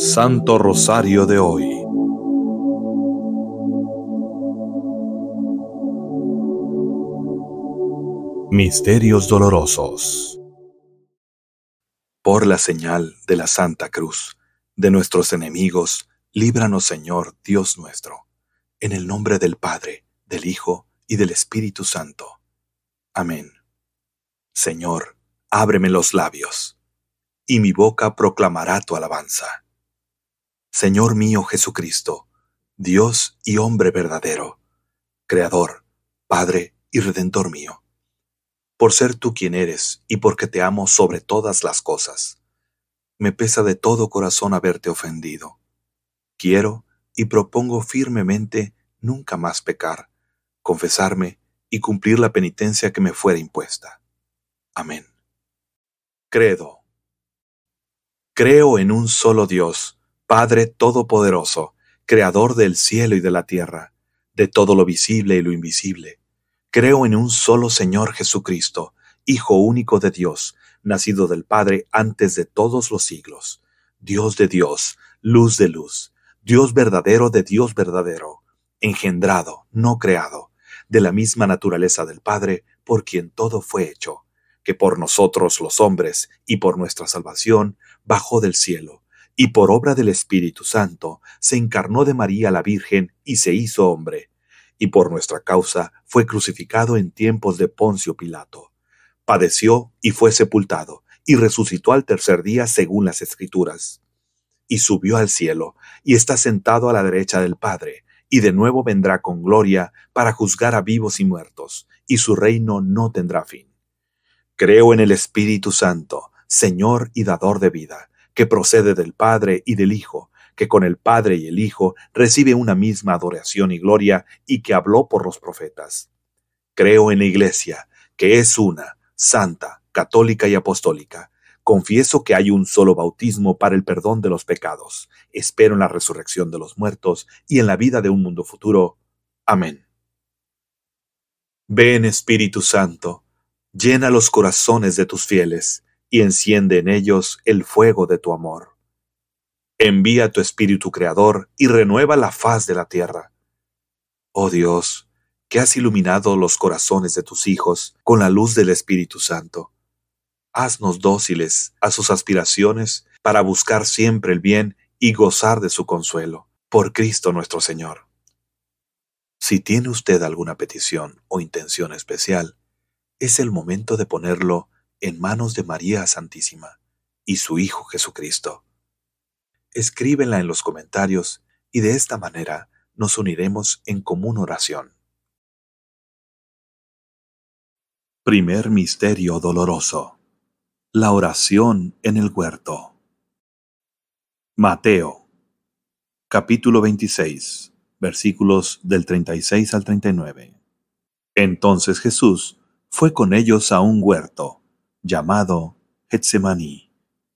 Santo Rosario de hoy. Misterios dolorosos. Por la señal de la Santa Cruz, de nuestros enemigos, líbranos Señor Dios nuestro, en el nombre del Padre, del Hijo y del Espíritu Santo. Amén. Señor, ábreme los labios, y mi boca proclamará tu alabanza. Señor mío Jesucristo, Dios y hombre verdadero, Creador, Padre y Redentor mío, por ser tú quien eres y porque te amo sobre todas las cosas. Me pesa de todo corazón haberte ofendido. Quiero y propongo firmemente nunca más pecar, confesarme y cumplir la penitencia que me fuera impuesta. Amén. Credo. Creo en un solo Dios, Padre Todopoderoso, Creador del cielo y de la tierra, de todo lo visible y lo invisible. Creo en un solo Señor Jesucristo, Hijo único de Dios, nacido del Padre antes de todos los siglos, Dios de Dios, luz de luz, Dios verdadero de Dios verdadero, engendrado, no creado, de la misma naturaleza del Padre, por quien todo fue hecho, que por nosotros los hombres y por nuestra salvación bajó del cielo y por obra del Espíritu Santo se encarnó de María la Virgen y se hizo hombre, y por nuestra causa fue crucificado en tiempos de Poncio Pilato. Padeció y fue sepultado, y resucitó al tercer día según las Escrituras. Y subió al cielo, y está sentado a la derecha del Padre, y de nuevo vendrá con gloria para juzgar a vivos y muertos, y su reino no tendrá fin. Creo en el Espíritu Santo, Señor y dador de vida que procede del Padre y del Hijo, que con el Padre y el Hijo recibe una misma adoración y gloria y que habló por los profetas. Creo en la Iglesia, que es una, santa, católica y apostólica. Confieso que hay un solo bautismo para el perdón de los pecados. Espero en la resurrección de los muertos y en la vida de un mundo futuro. Amén. Ven Espíritu Santo, llena los corazones de tus fieles y enciende en ellos el fuego de tu amor. Envía tu Espíritu Creador y renueva la faz de la tierra. Oh Dios, que has iluminado los corazones de tus hijos con la luz del Espíritu Santo. Haznos dóciles a sus aspiraciones para buscar siempre el bien y gozar de su consuelo. Por Cristo nuestro Señor. Si tiene usted alguna petición o intención especial, es el momento de ponerlo en manos de María Santísima y su Hijo Jesucristo. Escríbenla en los comentarios y de esta manera nos uniremos en común oración. Primer Misterio Doloroso. La oración en el huerto. Mateo, capítulo 26, versículos del 36 al 39. Entonces Jesús fue con ellos a un huerto llamado Getsemaní,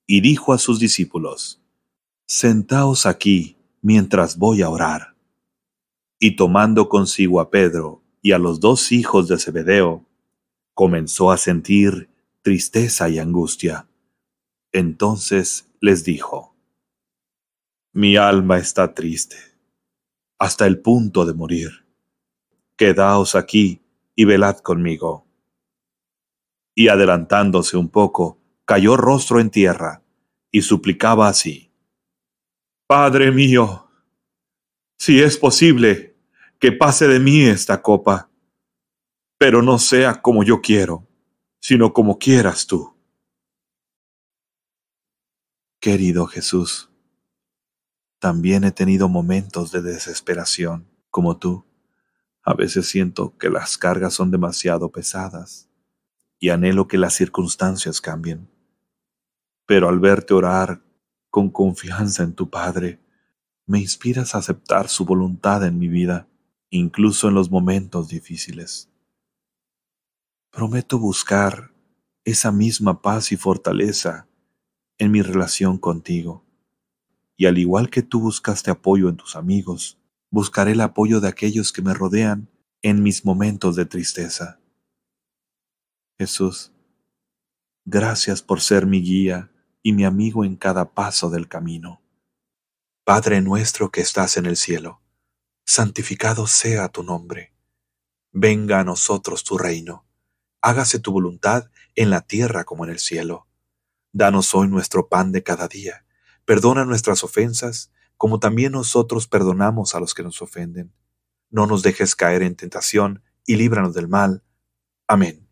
y dijo a sus discípulos, Sentaos aquí mientras voy a orar. Y tomando consigo a Pedro y a los dos hijos de Zebedeo, comenzó a sentir tristeza y angustia. Entonces les dijo, Mi alma está triste, hasta el punto de morir. Quedaos aquí y velad conmigo y adelantándose un poco, cayó rostro en tierra y suplicaba así, Padre mío, si es posible, que pase de mí esta copa, pero no sea como yo quiero, sino como quieras tú. Querido Jesús, también he tenido momentos de desesperación, como tú. A veces siento que las cargas son demasiado pesadas y anhelo que las circunstancias cambien. Pero al verte orar con confianza en tu Padre, me inspiras a aceptar su voluntad en mi vida, incluso en los momentos difíciles. Prometo buscar esa misma paz y fortaleza en mi relación contigo, y al igual que tú buscaste apoyo en tus amigos, buscaré el apoyo de aquellos que me rodean en mis momentos de tristeza. Jesús, gracias por ser mi guía y mi amigo en cada paso del camino. Padre nuestro que estás en el cielo, santificado sea tu nombre. Venga a nosotros tu reino. Hágase tu voluntad en la tierra como en el cielo. Danos hoy nuestro pan de cada día. Perdona nuestras ofensas, como también nosotros perdonamos a los que nos ofenden. No nos dejes caer en tentación, y líbranos del mal. Amén.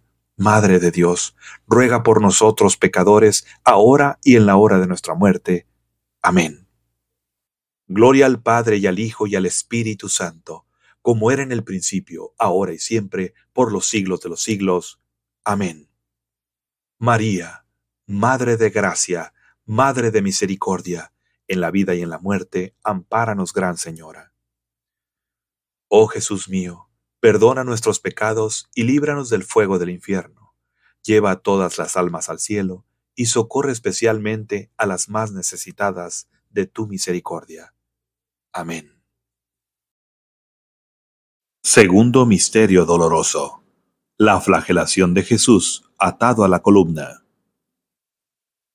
Madre de Dios, ruega por nosotros pecadores, ahora y en la hora de nuestra muerte. Amén. Gloria al Padre y al Hijo y al Espíritu Santo, como era en el principio, ahora y siempre, por los siglos de los siglos. Amén. María, Madre de Gracia, Madre de Misericordia, en la vida y en la muerte, ampáranos, Gran Señora. Oh Jesús mío, perdona nuestros pecados y líbranos del fuego del infierno. Lleva a todas las almas al cielo y socorre especialmente a las más necesitadas de tu misericordia. Amén. Segundo Misterio Doloroso. La flagelación de Jesús atado a la columna.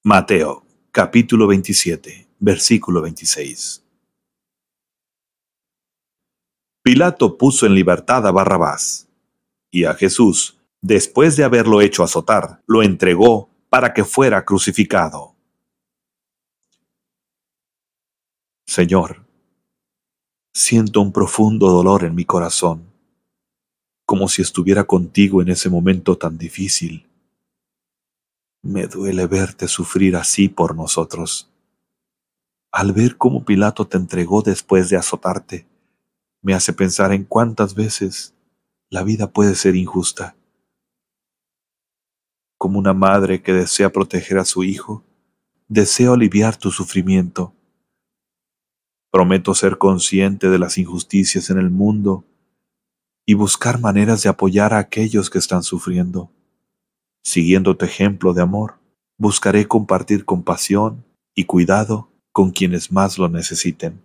Mateo, capítulo 27, versículo 26. Pilato puso en libertad a Barrabás, y a Jesús, después de haberlo hecho azotar, lo entregó para que fuera crucificado. Señor, siento un profundo dolor en mi corazón, como si estuviera contigo en ese momento tan difícil, Me duele verte sufrir así por nosotros. Al ver cómo Pilato te entregó después de azotarte, me hace pensar en cuántas veces la vida puede ser injusta. Como una madre que desea proteger a su hijo, deseo aliviar tu sufrimiento. Prometo ser consciente de las injusticias en el mundo y buscar maneras de apoyar a aquellos que están sufriendo. Siguiendo tu ejemplo de amor, buscaré compartir compasión y cuidado con quienes más lo necesiten.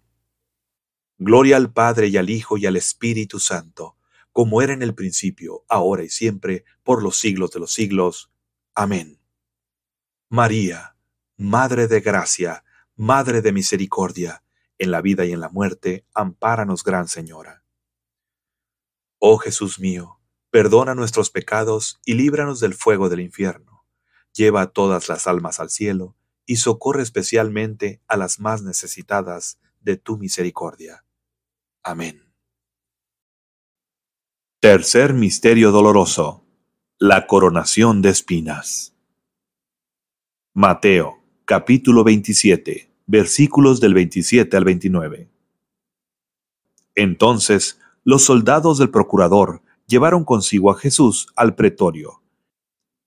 Gloria al Padre y al Hijo y al Espíritu Santo, como era en el principio, ahora y siempre, por los siglos de los siglos. Amén. María, Madre de Gracia, Madre de Misericordia, en la vida y en la muerte, ampáranos, Gran Señora. Oh Jesús mío, Perdona nuestros pecados y líbranos del fuego del infierno. Lleva a todas las almas al cielo y socorre especialmente a las más necesitadas de tu misericordia. Amén. Tercer Misterio Doloroso. La coronación de espinas. Mateo, capítulo 27, versículos del 27 al 29. Entonces, los soldados del procurador llevaron consigo a Jesús al pretorio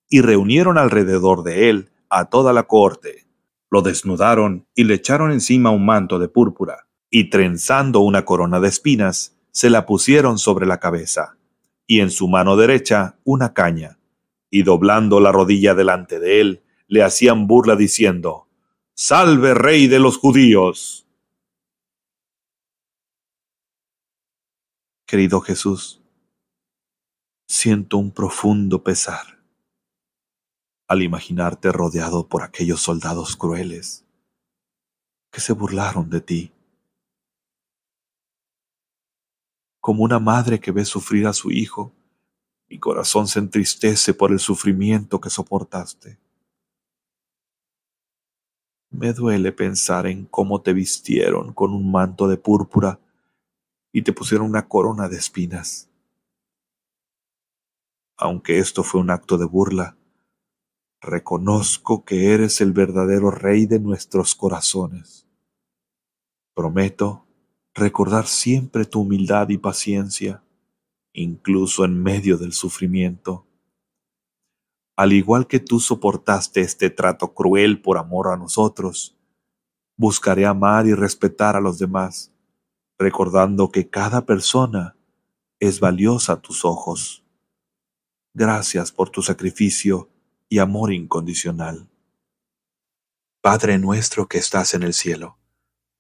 y reunieron alrededor de él a toda la corte. Lo desnudaron y le echaron encima un manto de púrpura y trenzando una corona de espinas, se la pusieron sobre la cabeza y en su mano derecha una caña, y doblando la rodilla delante de él, le hacían burla diciendo, Salve rey de los judíos. Querido Jesús, siento un profundo pesar al imaginarte rodeado por aquellos soldados crueles que se burlaron de ti como una madre que ve sufrir a su hijo, mi corazón se entristece por el sufrimiento que soportaste. Me duele pensar en cómo te vistieron con un manto de púrpura y te pusieron una corona de espinas. Aunque esto fue un acto de burla, reconozco que eres el verdadero rey de nuestros corazones. Prometo recordar siempre tu humildad y paciencia, incluso en medio del sufrimiento. Al igual que tú soportaste este trato cruel por amor a nosotros, buscaré amar y respetar a los demás, recordando que cada persona es valiosa a tus ojos. Gracias por tu sacrificio y amor incondicional. Padre nuestro que estás en el cielo,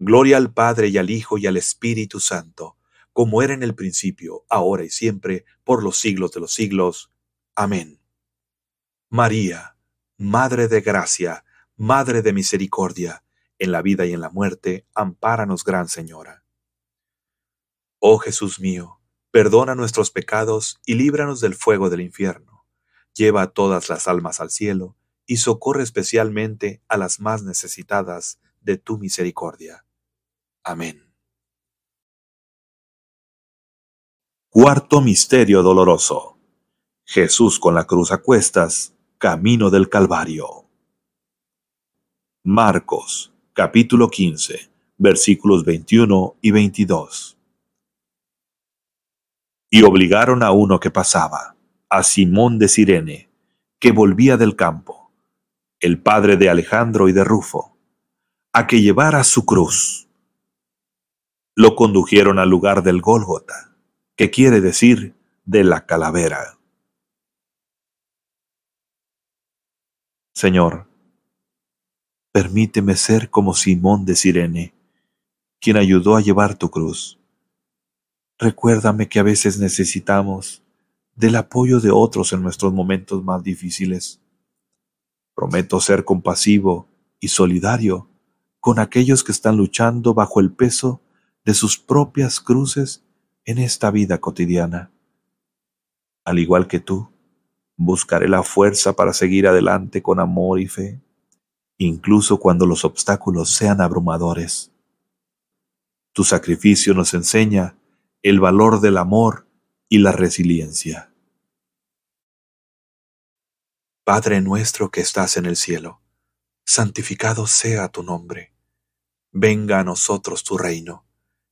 Gloria al Padre y al Hijo y al Espíritu Santo, como era en el principio, ahora y siempre, por los siglos de los siglos. Amén. María, Madre de gracia, Madre de misericordia, en la vida y en la muerte, ampáranos, Gran Señora. Oh Jesús mío, perdona nuestros pecados y líbranos del fuego del infierno. Lleva a todas las almas al cielo y socorre especialmente a las más necesitadas de tu misericordia. Amén. Cuarto Misterio Doloroso. Jesús con la cruz a cuestas Camino del Calvario. Marcos, capítulo 15, versículos 21 y 22. Y obligaron a uno que pasaba, a Simón de Sirene, que volvía del campo, el padre de Alejandro y de Rufo, a que llevara su cruz. Lo condujeron al lugar del Gólgota, que quiere decir de la calavera. Señor, permíteme ser como Simón de Sirene, quien ayudó a llevar tu cruz. Recuérdame que a veces necesitamos del apoyo de otros en nuestros momentos más difíciles. Prometo ser compasivo y solidario con aquellos que están luchando bajo el peso de sus propias cruces en esta vida cotidiana. Al igual que tú, Buscaré la fuerza para seguir adelante con amor y fe, incluso cuando los obstáculos sean abrumadores. Tu sacrificio nos enseña el valor del amor y la resiliencia. Padre nuestro que estás en el cielo, santificado sea tu nombre. Venga a nosotros tu reino.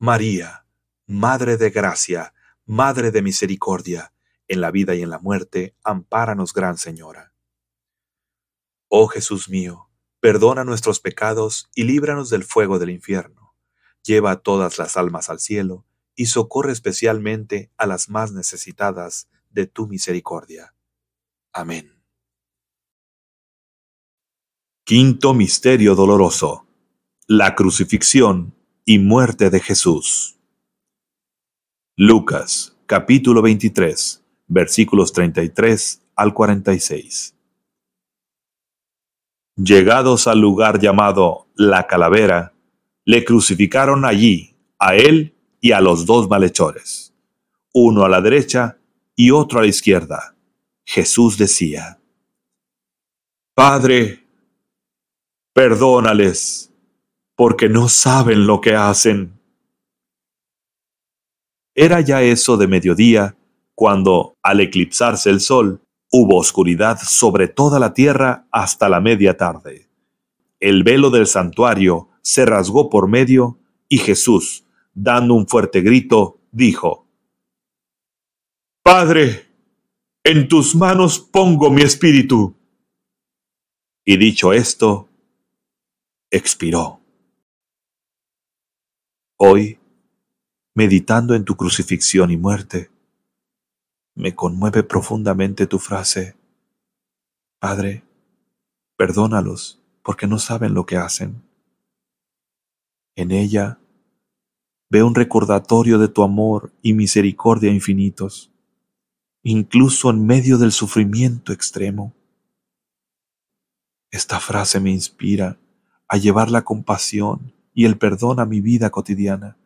María, Madre de Gracia, Madre de Misericordia, en la vida y en la muerte, ampáranos, Gran Señora. Oh Jesús mío, perdona nuestros pecados y líbranos del fuego del infierno. Lleva a todas las almas al cielo y socorre especialmente a las más necesitadas de tu misericordia. Amén. Quinto Misterio Doloroso. La crucifixión y muerte de Jesús. Lucas, capítulo 23, versículos 33 al 46. Llegados al lugar llamado La Calavera, le crucificaron allí a él y a los dos malhechores, uno a la derecha y otro a la izquierda. Jesús decía, Padre, perdónales porque no saben lo que hacen. Era ya eso de mediodía, cuando, al eclipsarse el sol, hubo oscuridad sobre toda la tierra hasta la media tarde. El velo del santuario se rasgó por medio y Jesús, dando un fuerte grito, dijo, Padre, en tus manos pongo mi espíritu. Y dicho esto, expiró. Hoy, meditando en tu crucifixión y muerte, me conmueve profundamente tu frase, Padre, perdónalos porque no saben lo que hacen. En ella veo un recordatorio de tu amor y misericordia infinitos, incluso en medio del sufrimiento extremo. Esta frase me inspira a llevar la compasión y el perdón a mi vida cotidiana.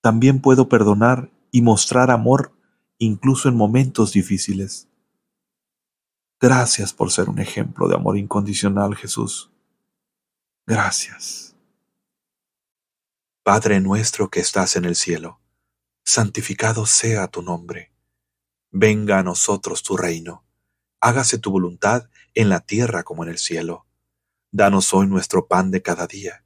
También puedo perdonar y mostrar amor incluso en momentos difíciles. Gracias por ser un ejemplo de amor incondicional, Jesús. Gracias. Padre nuestro que estás en el cielo, santificado sea tu nombre. Venga a nosotros tu reino. Hágase tu voluntad en la tierra como en el cielo. Danos hoy nuestro pan de cada día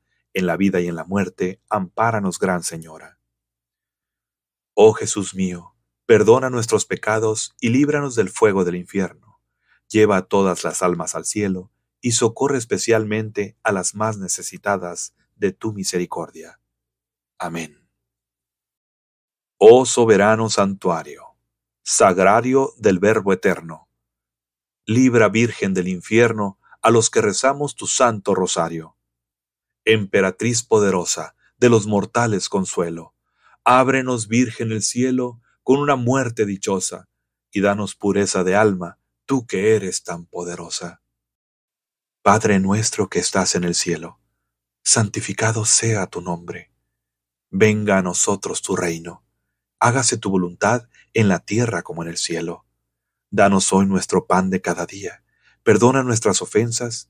en la vida y en la muerte, ampáranos, Gran Señora. Oh Jesús mío, perdona nuestros pecados y líbranos del fuego del infierno. Lleva a todas las almas al cielo y socorre especialmente a las más necesitadas de tu misericordia. Amén. Oh soberano santuario, sagrario del Verbo eterno, libra Virgen del infierno a los que rezamos tu santo rosario. Emperatriz poderosa, de los mortales consuelo, ábrenos Virgen el cielo con una muerte dichosa, y danos pureza de alma, tú que eres tan poderosa. Padre nuestro que estás en el cielo, santificado sea tu nombre Venga a nosotros tu reino. Hágase tu voluntad en la tierra como en el cielo. Danos hoy nuestro pan de cada día. Perdona nuestras ofensas,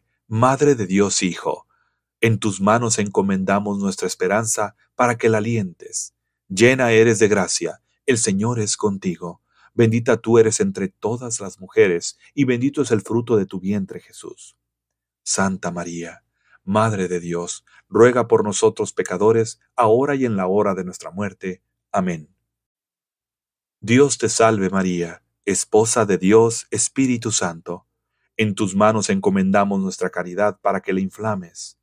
Madre de Dios Hijo. En tus manos encomendamos nuestra esperanza para que la alientes. Llena eres de gracia, el Señor es contigo. Bendita tú eres entre todas las mujeres, y bendito es el fruto de tu vientre, Jesús. Santa María, Madre de Dios, ruega por nosotros pecadores, ahora y en la hora de nuestra muerte. Amén. Dios te salve María, Esposa de Dios, Espíritu Santo, en tus manos encomendamos nuestra caridad para que la inflames.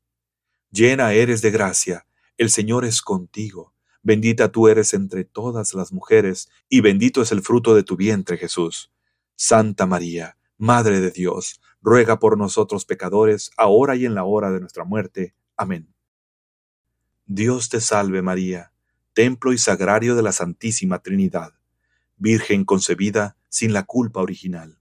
Llena eres de gracia, el Señor es contigo, bendita tú eres entre todas las mujeres, y bendito es el fruto de tu vientre, Jesús. Santa María, Madre de Dios, ruega por nosotros pecadores, ahora y en la hora de nuestra muerte. Amén. Dios te salve María, templo y sagrario de la Santísima Trinidad, Virgen concebida sin la culpa original.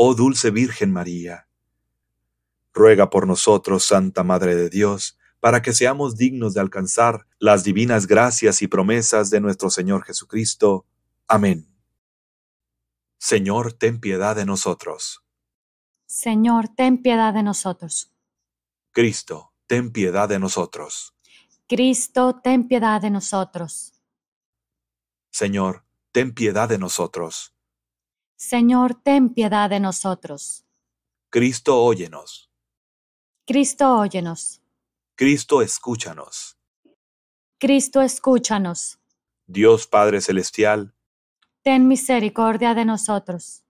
oh dulce Virgen María. Ruega por nosotros, Santa Madre de Dios, para que seamos dignos de alcanzar las divinas gracias y promesas de nuestro Señor Jesucristo. Amén. Señor, ten piedad de nosotros. Señor, ten piedad de nosotros. Cristo, ten piedad de nosotros. Cristo, ten piedad de nosotros. Señor, ten piedad de nosotros. Señor, ten piedad de nosotros. Cristo, óyenos. Cristo, óyenos. Cristo, escúchanos. Cristo, escúchanos. Dios Padre Celestial, Ten misericordia de nosotros.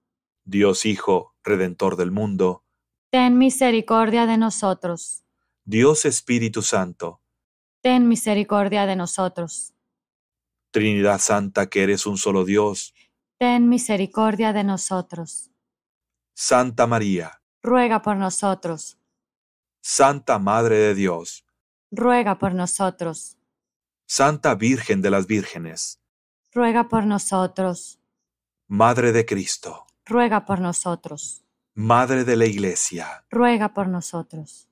Dios Hijo, Redentor del mundo, Ten misericordia de nosotros. Dios Espíritu Santo, Ten misericordia de nosotros. Trinidad Santa que eres un solo Dios, Ten misericordia de nosotros. Santa María, Ruega por nosotros. Santa Madre de Dios, Ruega por nosotros. Santa Virgen de las Vírgenes, Ruega por nosotros. Madre de Cristo, Ruega por nosotros. Madre de la Iglesia, Ruega por nosotros.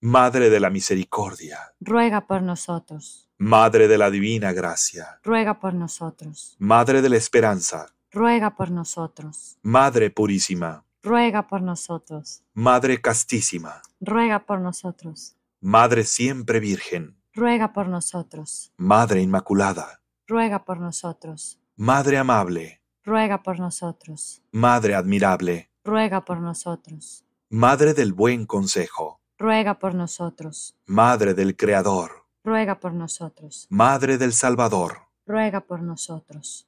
Madre de la Misericordia, Ruega por nosotros. Madre de la Divina Gracia, Ruega por nosotros. Madre de la Esperanza, Ruega por nosotros. Madre Purísima, Ruega por nosotros. Madre Castísima, Ruega por nosotros. Madre Siempre Virgen, Ruega por nosotros. Madre Inmaculada, Ruega por nosotros. Madre Amable, Ruega por nosotros. Madre Admirable, Ruega por nosotros. Madre del Buen Consejo, Ruega por nosotros. Madre del Creador, Ruega por nosotros. Madre del Salvador, Ruega por nosotros.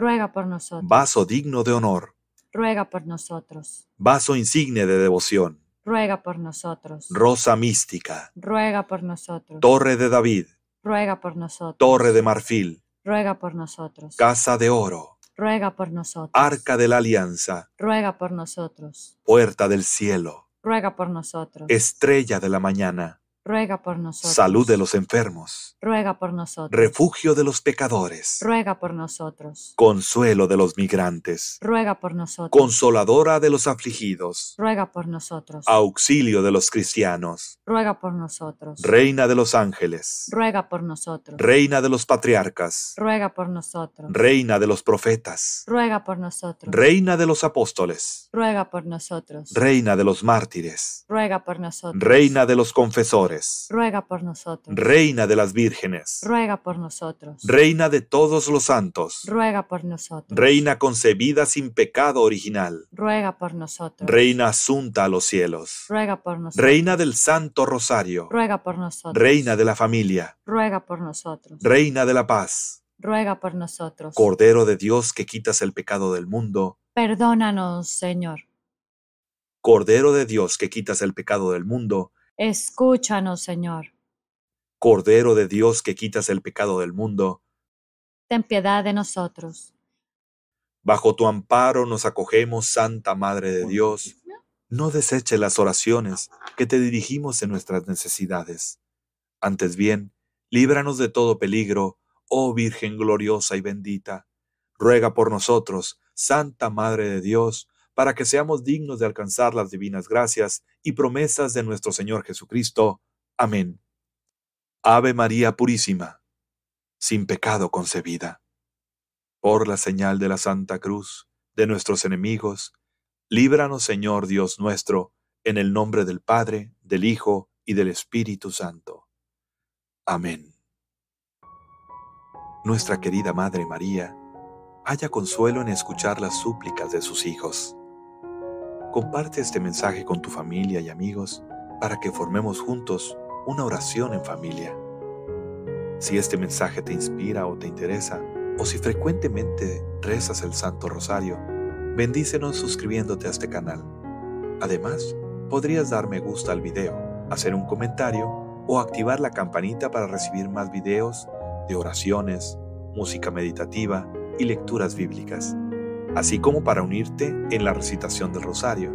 Ruega por nosotros. vaso digno de honor, Ruega por nosotros. vaso insigne de devoción, Ruega por nosotros. rosa mística, Ruega por nosotros. torre de David, Ruega por nosotros. torre de marfil, Ruega por nosotros. casa de oro, Ruega por nosotros. arca de la alianza, Ruega por nosotros. puerta del cielo, Ruega por nosotros. estrella de la mañana, Ruega por nosotros. salud de los enfermos, Ruega por nosotros. refugio de los pecadores, Ruega por nosotros. consuelo de los migrantes, Ruega por nosotros. consoladora de los afligidos, Ruega por nosotros. auxilio de los cristianos, Ruega por nosotros. reina de los ángeles, Ruega por nosotros. reina de los patriarcas, Ruega por nosotros. reina de los profetas, Ruega por nosotros. reina de los apóstoles, Ruega por nosotros. reina de los mártires, Ruega por nosotros. reina de los confesores, Ruega por nosotros. reina de las vírgenes, Ruega por nosotros. reina de todos los santos, Ruega por nosotros. reina concebida sin pecado original, Ruega por nosotros. reina asunta a los cielos, Ruega por nosotros. reina del Santo Rosario, Ruega por nosotros. reina de la familia, Ruega por nosotros. reina de la paz, Ruega por nosotros. Cordero de Dios que quitas el pecado del mundo, Perdónanos, Señor. Cordero de Dios que quitas el pecado del mundo, Escúchanos, Señor. Cordero de Dios que quitas el pecado del mundo, Ten piedad de nosotros. bajo tu amparo nos acogemos, Santa Madre de Dios, No deseche las oraciones que te dirigimos en nuestras necesidades. Antes bien, líbranos de todo peligro, oh Virgen gloriosa y bendita. Ruega por nosotros, Santa Madre de Dios, para que seamos dignos de alcanzar las divinas gracias y promesas de nuestro Señor Jesucristo. Amén. Ave María Purísima, sin pecado concebida. Por la señal de la Santa Cruz, de nuestros enemigos, líbranos Señor Dios nuestro, en el nombre del Padre, del Hijo y del Espíritu Santo. Amén. Nuestra querida Madre María, haya consuelo en escuchar las súplicas de sus hijos. Comparte este mensaje con tu familia y amigos para que formemos juntos una oración en familia. Si este mensaje te inspira o te interesa, o si frecuentemente rezas el Santo Rosario, bendícenos suscribiéndote a este canal. Además, podrías dar me gusta al video, hacer un comentario o activar la campanita para recibir más videos de oraciones, música meditativa y lecturas bíblicas así como para unirte en la recitación del rosario.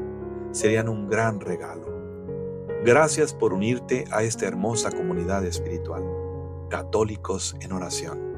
Serían un gran regalo. Gracias por unirte a esta hermosa comunidad espiritual. Católicos en oración.